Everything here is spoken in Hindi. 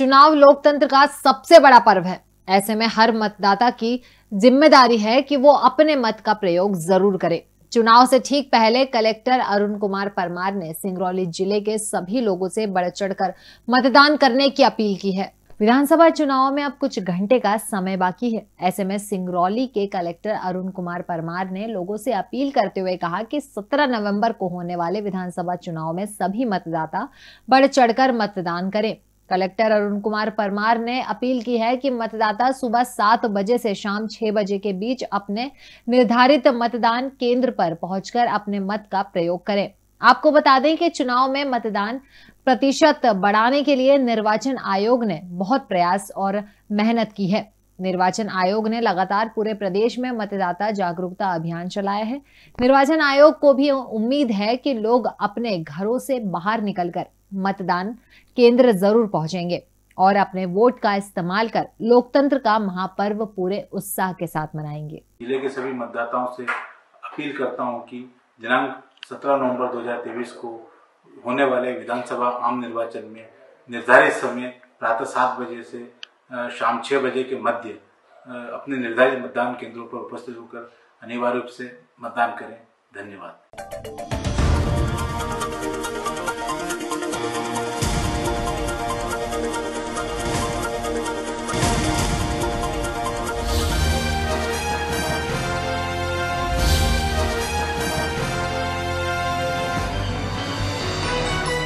चुनाव लोकतंत्र का सबसे बड़ा पर्व है। ऐसे में हर मतदाता की ज़िम्मेदारी है कि वो अपने मत का प्रयोग ज़रूर करे। चुनाव से ठीक पहले कलेक्टर अरुण कुमार परमार ने सिंगरौली ज़िले के सभी लोगों से बढ़ चढ़कर मतदान करने की अपील की है। विधानसभा चुनाव में अब कुछ घंटे का समय बाकी है। ऐसे में सिंगरौली के कलेक्टर अरुण कुमार परमार ने लोगों से अपील करते हुए कहा कि 17 नवंबर को होने वाले विधानसभा चुनाव में सभी मतदाता बढ़ चढ़कर मतदान करें। कलेक्टर अरुण कुमार परमार ने अपील की है कि मतदाता सुबह सात बजे से शाम छह बजे के बीच अपने निर्धारित मतदान केंद्र पर पहुंचकर अपने मत का प्रयोग करें। आपको बता दें कि चुनाव में मतदान प्रतिशत बढ़ाने के लिए निर्वाचन आयोग ने बहुत प्रयास और मेहनत की है। निर्वाचन आयोग ने लगातार पूरे प्रदेश में मतदाता जागरूकता अभियान चलाया है। निर्वाचन आयोग को भी उम्मीद है कि लोग अपने घरों से बाहर निकलकर मतदान केंद्र ज़रूर पहुँचेंगे और अपने वोट का इस्तेमाल कर लोकतंत्र का महापर्व पूरे उत्साह के साथ मनाएँगे। ज़िले के सभी मतदाताओं से अपील करता हूँ कि दिनांक 17 नवंबर 2023 को होने वाले विधानसभा आम निर्वाचन में निर्धारित समय प्रातः सात बजे से शाम छह बजे के मध्य अपने निर्धारित मतदान केंद्रों पर उपस्थित होकर अनिवार्य रूप से मतदान करें। धन्यवाद।